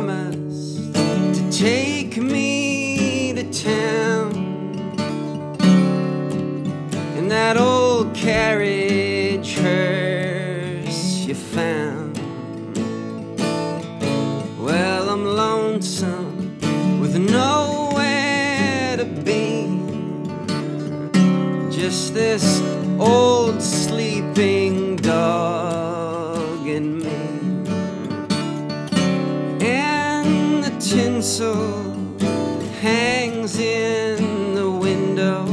promised to take me to town in that old carriage hearse you found. Well, I'm lonesome with nowhere to be. Just this old sleeping dog the hangs in the window.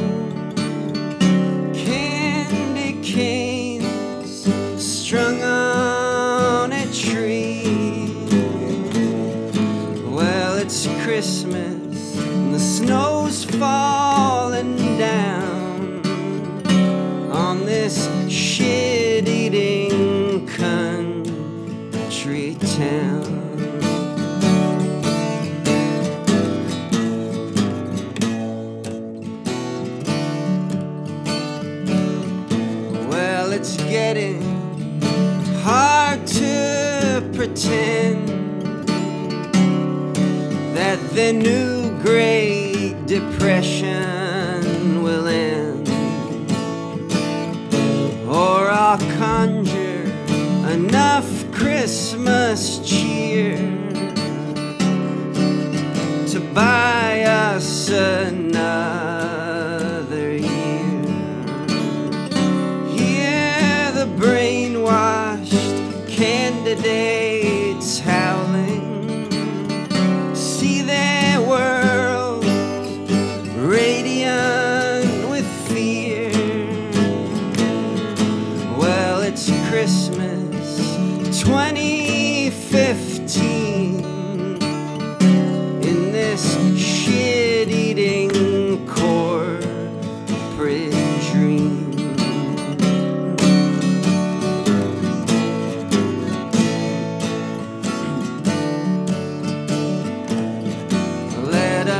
Candy canes strung on a tree. Well, it's Christmas and the snow's falling down on this shit eating country town. It's getting hard to pretend that the new Great Depression will end, or I'll conjure enough Christmas cheer to buy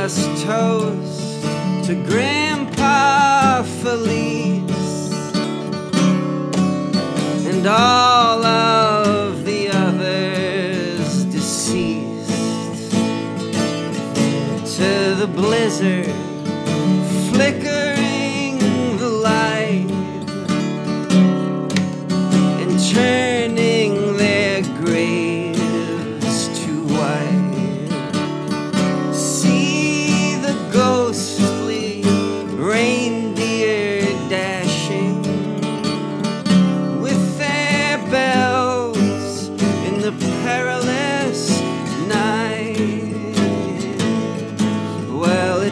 Let toast to Grandpa Felice and all of the others deceased. To the blizzard flickering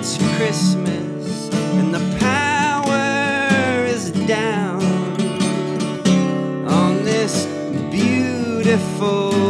it's Christmas and the power is down on this beautiful